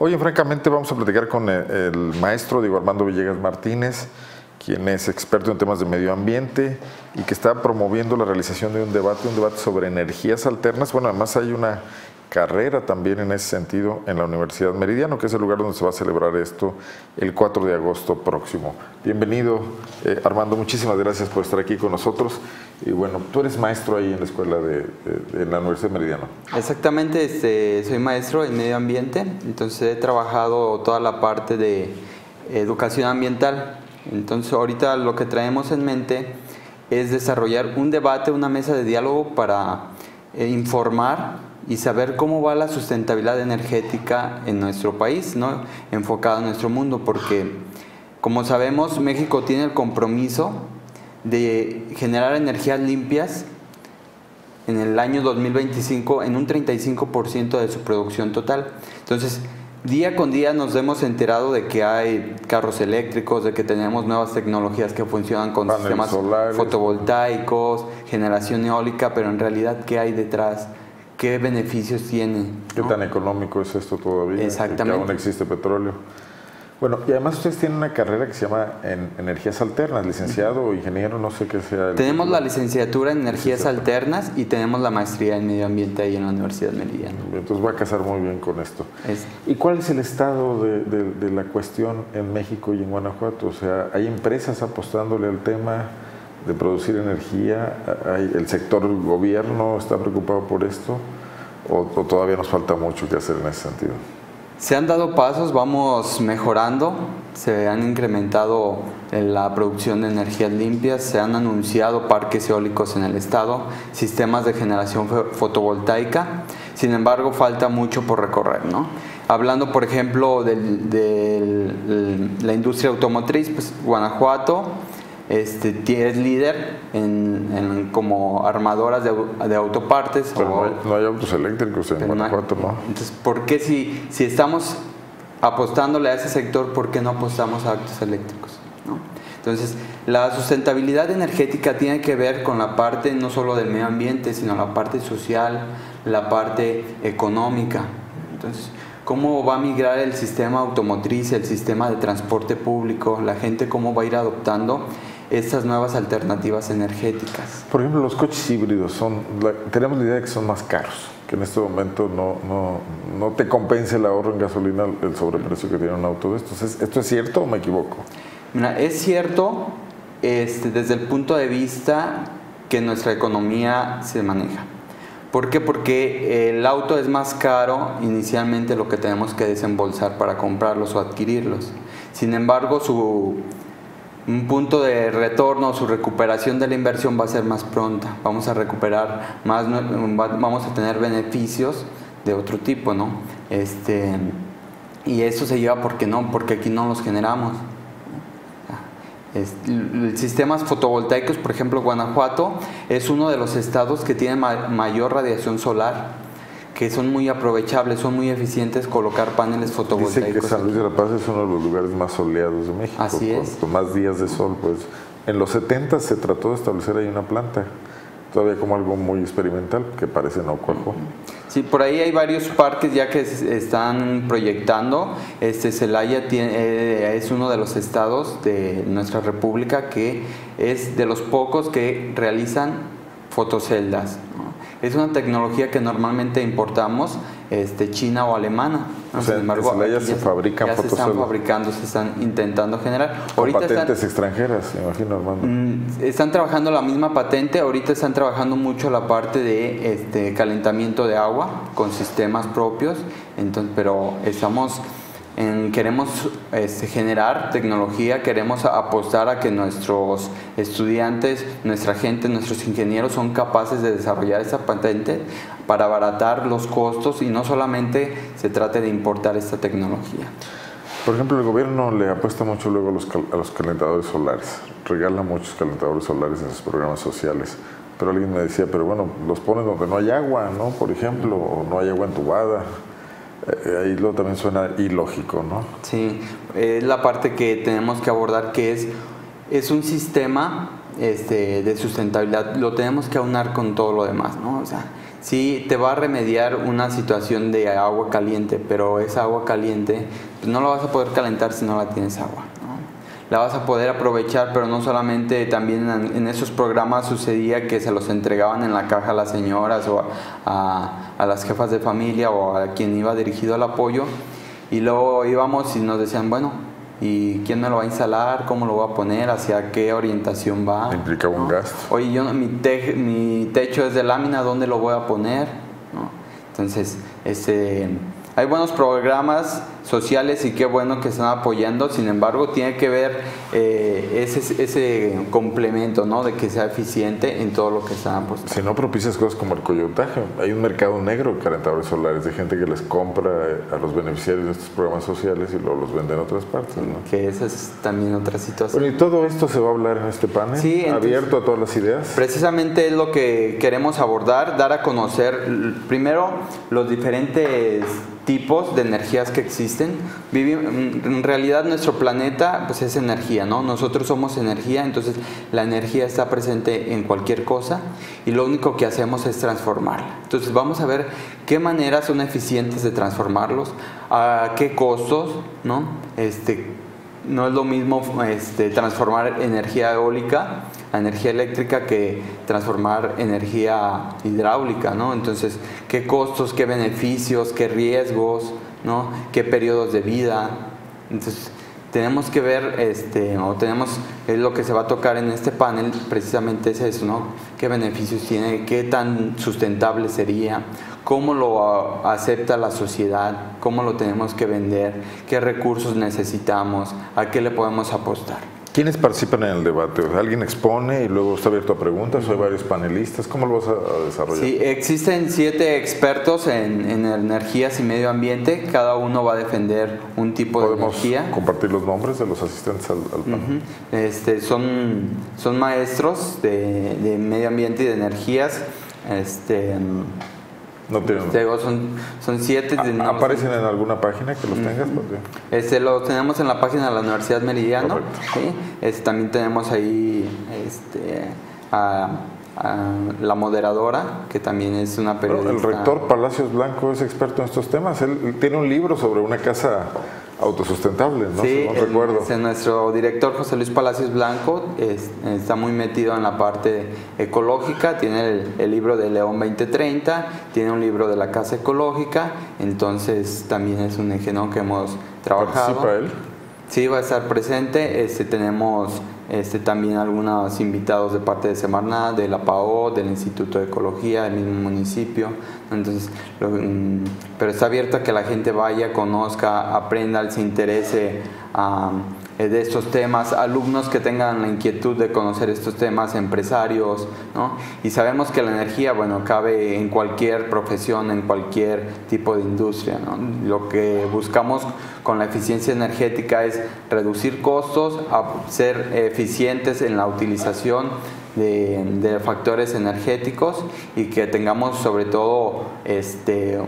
Hoy, francamente, vamos a platicar con el, el maestro Diego Armando Villegas Martínez, quien es experto en temas de medio ambiente y que está promoviendo la realización de un debate, un debate sobre energías alternas. Bueno, además hay una carrera también en ese sentido en la Universidad Meridiano, que es el lugar donde se va a celebrar esto el 4 de agosto próximo. Bienvenido, eh, Armando, muchísimas gracias por estar aquí con nosotros. Y bueno, tú eres maestro ahí en la escuela de, de, la Universidad Meridiano. Exactamente, este, soy maestro en medio ambiente, entonces he trabajado toda la parte de educación ambiental. Entonces ahorita lo que traemos en mente es desarrollar un debate, una mesa de diálogo para eh, informar y saber cómo va la sustentabilidad energética en nuestro país, ¿no? enfocado en nuestro mundo, porque como sabemos México tiene el compromiso de generar energías limpias en el año 2025 en un 35% de su producción total. Entonces, día con día nos hemos enterado de que hay carros eléctricos, de que tenemos nuevas tecnologías que funcionan con sistemas solares. fotovoltaicos, generación eólica, pero en realidad, ¿qué hay detrás? ¿Qué beneficios tiene? ¿Qué ¿no? tan económico es esto todavía? Exactamente. Que aún existe petróleo. Bueno, y además ustedes tienen una carrera que se llama en energías alternas, licenciado o ingeniero, no sé qué sea. el Tenemos título. la licenciatura en energías alternas y tenemos la maestría en medio ambiente ahí en la Universidad Meridiana. Entonces va a casar muy bien con esto. Es- ¿Y cuál es el estado de, de- de la cuestión en México y en Guanajuato? O sea, ¿hay empresas apostándole al tema de producir energía? ¿Hay, ¿El sector gobierno está preocupado por esto? ¿O, o todavía nos falta mucho que hacer en ese sentido? Se han dado pasos, vamos mejorando, se han incrementado en la producción de energías limpias, se han anunciado parques eólicos en el estado, sistemas de generación fo- fotovoltaica, sin embargo falta mucho por recorrer. ¿no? Hablando por ejemplo de la industria automotriz, pues Guanajuato este, tie- es líder en, en como armadoras de, de autopartes. Pero o- no hay, no hay autos eléctricos en no Guanajuato, ¿no? Entonces, ¿por qué si, si estamos apostándole a ese sector, por qué no apostamos a autos eléctricos? ¿no? Entonces, la sustentabilidad energética tiene que ver con la parte no solo del medio ambiente, sino la parte social, la parte económica. Entonces, ¿cómo va a migrar el sistema automotriz, el sistema de transporte público, la gente cómo va a ir adoptando estas nuevas alternativas energéticas? Por ejemplo, los coches híbridos son, tenemos la idea de que son más caros, que en este momento no, no, no te compensa el ahorro en gasolina el sobreprecio que tiene un auto de estos. ¿Es- ¿Esto es cierto o me equivoco? Mira, es cierto este, desde el punto de vista que nuestra economía se maneja. ¿Por qué? Porque el auto es más caro inicialmente lo que tenemos que desembolsar para comprarlos o adquirirlos. Sin embargo, su un punto de retorno, su recuperación de la inversión va a ser más pronta. Vamos a recuperar más, va- vamos a tener beneficios de otro tipo, ¿no? Este, y eso se lleva porque no, porque aquí no los generamos. Sistemas fotovoltaicos, por ejemplo, Guanajuato es uno de los estados que tiene ma- mayor radiación solar, que son muy aprovechables, son muy eficientes colocar paneles Dice fotovoltaicos. que San Luis de la Paz es uno de los lugares más soleados de México, Así con, es. con más días de sol. Pues en los 70 se trató de establecer ahí una planta, todavía como algo muy experimental, que parece no cuajó. Sí, por ahí hay varios parques ya que se están proyectando. Este Celaya tiene- eh, es uno de los estados de nuestra república que es de los pocos que realizan fotoceldas. Es una tecnología que normalmente importamos, este, china o alemana. O sea, en Celaya aquí se ya fabrican ya se están fabricando, se están intentando generar. Con están- patentes extranjeras, me imagino, Armando. Mm, Están trabajando la misma patente, ahorita están trabajando mucho la parte de este, calentamiento de agua con sistemas propios, entonces, pero estamos queremos este, generar tecnología, queremos apostar a que nuestros estudiantes, nuestra gente, nuestros ingenieros son capaces de desarrollar esa patente para abaratar los costos y no solamente se trate de importar esta tecnología. Por ejemplo, el gobierno le apuesta mucho luego a los, a los calentadores solares, regala muchos calentadores solares en sus programas sociales. Pero alguien me decía, pero bueno, los ponen donde no hay agua, ¿no? Por ejemplo, o no hay agua entubada. Eh, ahí lo también suena ilógico, ¿no? Sí, es la parte que tenemos que abordar que es, es un sistema este, de sustentabilidad, lo tenemos que aunar con todo lo demás, ¿no? O sea, sí te va a remediar una situación de agua caliente, pero esa agua caliente pues no la vas a poder calentar si no la tienes agua. La vas a poder aprovechar, pero no solamente también en, esos programas sucedía que se los entregaban en la caja a las señoras o a, a las jefas de familia o a quien iba dirigido al apoyo. Y luego íbamos y nos decían, bueno, y quién me lo va a instalar, cómo lo voy a poner, hacia qué orientación va. Implica un gasto. Oye, yo mi, mi techo es de lámina, ¿dónde lo voy a poner? ¿No? Entonces, este, hay buenos programas sociales y qué bueno que están apoyando, sin embargo tiene que ver eh, ese, ese complemento, ¿no? De que sea eficiente en todo lo que están apostando. Si no propicias cosas como el coyotaje, hay un mercado negro de calentadores solares, de gente que les compra a los beneficiarios de estos programas sociales y luego los vende en otras partes, ¿no? Que esa es también otra situación. Bueno, y todo esto se va a hablar en este panel, sí, abierto a todas las ideas. Precisamente es lo que queremos abordar, dar a conocer primero los diferentes tipos de energías que existen. En realidad nuestro planeta pues es energía, ¿no? Nosotros somos energía, entonces la energía está presente en cualquier cosa y lo único que hacemos es transformarla. Entonces vamos a ver qué maneras son eficientes de transformarlos, a qué costos, ¿no? Este, no es lo mismo este, transformar energía eólica a energía eléctrica que transformar energía hidráulica, ¿no? Entonces, ¿qué costos, qué beneficios, qué riesgos, ¿no? ¿Qué periodos de vida? Entonces, tenemos que ver, este, o tenemos, es lo que se va a tocar en este panel, precisamente es eso, ¿no? ¿Qué beneficios tiene? ¿Qué tan sustentable sería? ¿Cómo lo acepta la sociedad? ¿Cómo lo tenemos que vender? ¿Qué recursos necesitamos? ¿A qué le podemos apostar? ¿Quiénes participan en el debate? ¿Alguien expone y luego está abierto a preguntas? ¿O hay varios panelistas? ¿Cómo lo vas a desarrollar? Sí, existen siete expertos en, energías y medio ambiente. Cada uno va a defender un tipo de energía. compartir los nombres de los asistentes al, panel? este, son, son maestros de, de medio ambiente y de energías. Este, no tienen. son, son siete. ¿Aparecen en alguna página que los tengas? Este, los tenemos en la página de la Universidad Meridiano. Este, también tenemos ahí este, a, la moderadora, que también es una periodista. el rector Palacios Blanco es experto en estos temas. Él tiene un libro sobre una casa autosustentables, ¿no? Sí, recuerdo. nuestro director José Luis Palacios Blanco está muy metido en la parte ecológica, tiene el, libro de León 2030, tiene un libro de la Casa Ecológica, entonces también es un eje que hemos trabajado. ¿Participa él? Sí, va a estar presente. Este, tenemos este, también algunos invitados de parte de Semarnat, de la PAO, del Instituto de Ecología, del mismo municipio. Entonces, mm, pero está abierto a que la gente vaya, conozca, aprenda, se interese. Eh, de estos temas, alumnos que tengan la inquietud de conocer estos temas, empresarios, ¿no? Y sabemos que la energía, bueno, cabe en cualquier profesión, en cualquier tipo de industria, ¿no? Lo que buscamos con la eficiencia energética es reducir costos, ser eficientes en la utilización de, factores energéticos y que tengamos sobre todo este,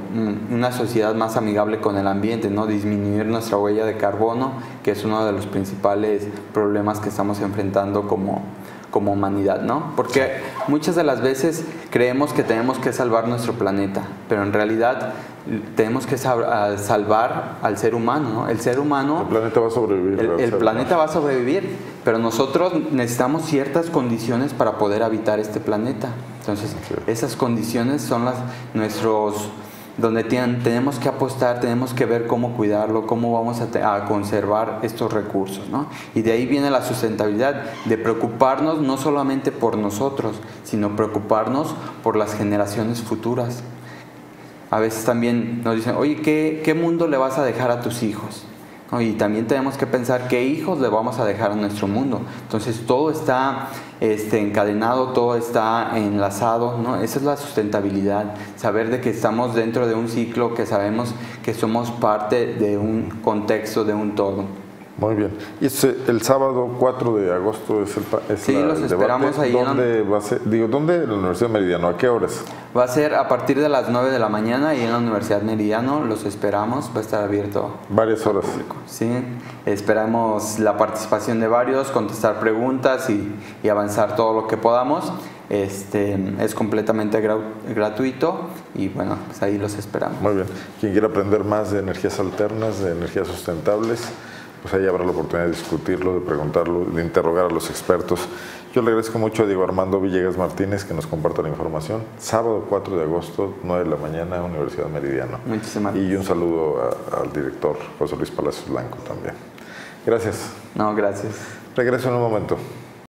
una sociedad más amigable con el ambiente, ¿no? disminuir nuestra huella de carbono, que es uno de los principales problemas que estamos enfrentando como, como humanidad, ¿no? Porque muchas de las veces creemos que tenemos que salvar nuestro planeta, pero en realidad tenemos que salvar al ser humano, ¿no? El ser humano... El planeta va a sobrevivir. El, planeta va a sobrevivir, pero nosotros necesitamos ciertas condiciones para poder habitar este planeta. Entonces, esas condiciones son las nuestros donde tenemos que apostar, tenemos que ver cómo cuidarlo, cómo vamos a, conservar estos recursos. ¿no? Y de ahí viene la sustentabilidad, de preocuparnos no solamente por nosotros, sino preocuparnos por las generaciones futuras. A veces también nos dicen, oye, ¿qué, qué mundo le vas a dejar a tus hijos? Y también tenemos que pensar qué hijos le vamos a dejar a nuestro mundo. Entonces todo está este, encadenado, todo está enlazado, ¿no? Esa es la sustentabilidad, saber de que estamos dentro de un ciclo, que sabemos que somos parte de un contexto, de un todo. Muy bien. Y el sábado 4 de agosto es el es Sí, los esperamos ahí. ¿Dónde va a ser? Digo, ¿dónde? En la Universidad Meridiano. ¿A qué horas? Va a ser a partir de las 9 de la mañana y en la Universidad Meridiano. Los esperamos. Va a estar abierto. Varias horas. Sí. Esperamos la participación de varios, contestar preguntas y, y avanzar todo lo que podamos. Este, es completamente gratuito y bueno, pues ahí los esperamos. Muy bien. Quien quiera aprender más de energías alternas, de energías sustentables, pues ahí habrá la oportunidad de discutirlo, de preguntarlo, de interrogar a los expertos. Yo le agradezco mucho a Diego Armando Villegas Martínez que nos comparta la información. Sábado 4 de agosto, 9 de la mañana, Universidad Meridiano. Muchísimas gracias. Y un saludo al director José Luis Palacios Blanco también. Gracias. No, gracias. Regreso en un momento.